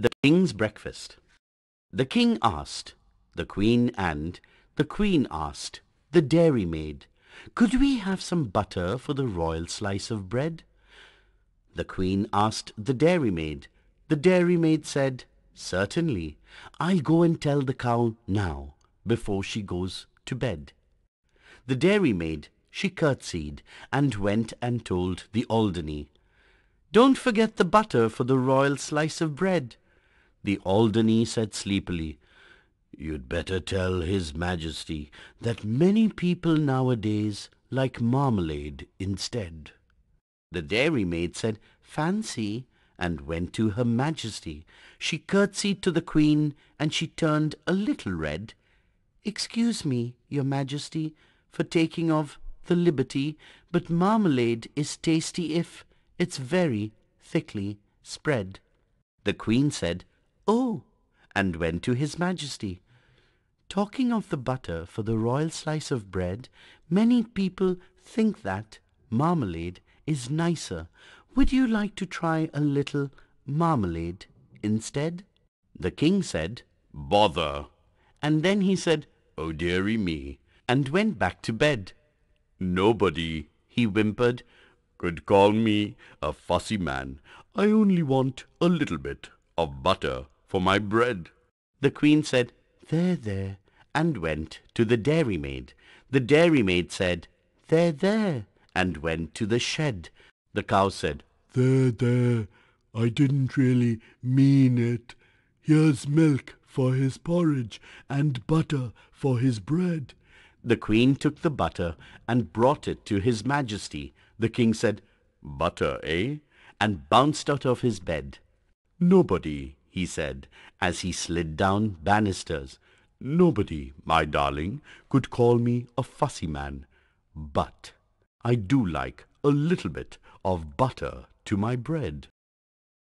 The King's Breakfast The King asked, the Queen and the Queen asked the dairymaid, "Could we have some butter for the royal slice of bread?" The Queen asked the dairymaid. The dairymaid said, "Certainly. I'll go and tell the cow now, before she goes to bed." The dairymaid she curtsied, and went and told the Alderney. "Don't forget the butter for the royal slice of bread." The Alderney said sleepily, "You'd better tell his Majesty that many people nowadays like marmalade instead." The dairymaid said, "Fancy," and went to her Majesty. She curtsied to the Queen, and she turned a little red. "Excuse me, your Majesty, for taking of the liberty, but marmalade is tasty if it's very thickly spread." The Queen said, "Oh!" and went to his Majesty. Talking of the butter for the royal slice of bread, many people think that marmalade is nicer. Would you like to try a little marmalade instead?" The King said, "Bother!" and then he said, "Oh, dearie me!" and went back to bed. "Nobody," he whimpered, "could call me a fussy man. I only want a little bit of butter for my bread." The Queen said, "There, there," and went to the dairymaid. The dairymaid said, "There, there," and went to the shed. The cow said, "There, there, I didn't really mean it. Here's milk for his porridge, and butter for his bread." The Queen took the butter and brought it to his Majesty. The King said, "Butter, eh?" and bounced out of his bed. "Nobody," he said, as he slid down banisters, "nobody, my darling, could call me a fussy man, but I do like a little bit of butter to my bread."